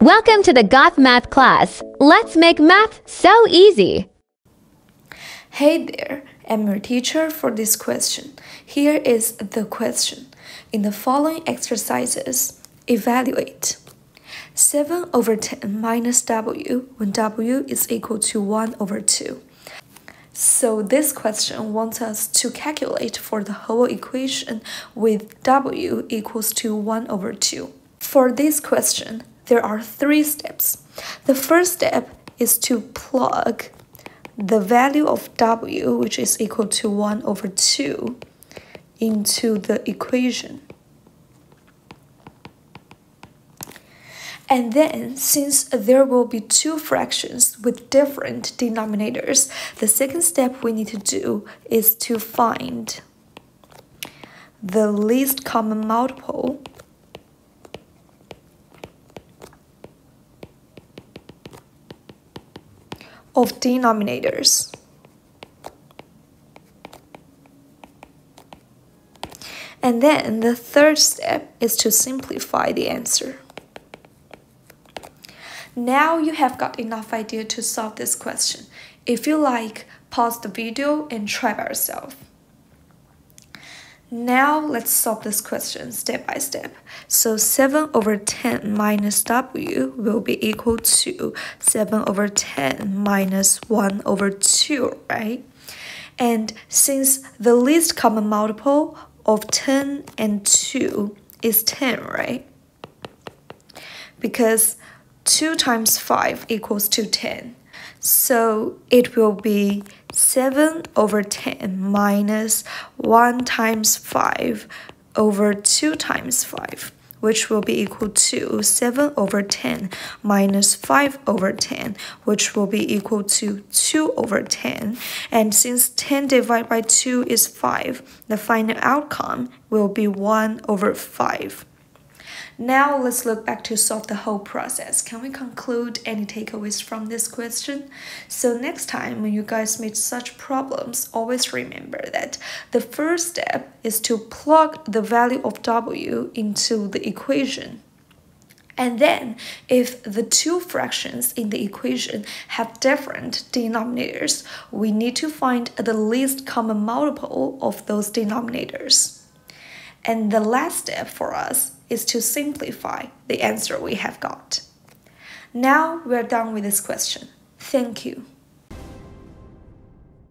Welcome to the Gauthmath class. Let's make math so easy. Hey there, I'm your teacher for this question. Here is the question. In the following exercises, evaluate 7 over 10 minus w when w is equal to 1 over 2. So this question wants us to calculate for the whole equation with w equals to 1 over 2. For this question, there are three steps. The first step is to plug the value of w, which is equal to 1 over 2, into the equation. And then, since there will be two fractions with different denominators, the second step we need to do is to find the least common multiple of denominators. And then the third step is to simplify the answer. Now you have got enough idea to solve this question. If you like, pause the video and try by yourself. Now let's solve this question step by step. So 7 over 10 minus w will be equal to 7 over 10 minus 1 over 2, right? And since the least common multiple of 10 and 2 is 10, right? Because 2 times 5 equals to 10. So it will be 7 over 10 minus 1 times 5 over 2 times 5 which will be equal to 7 over 10 minus 5 over 10, which will be equal to 2 over 10. And since 10 divided by 2 is 5, the final outcome will be 1 over 5. Now let's look back to solve the whole process. Can we conclude any takeaways from this question? So next time when you guys meet such problems, always remember that the first step is to plug the value of w into the equation. And then, if the two fractions in the equation have different denominators, we need to find the least common multiple of those denominators. And the last step for us is to simplify the answer we have got. Now we're done with this question. Thank you.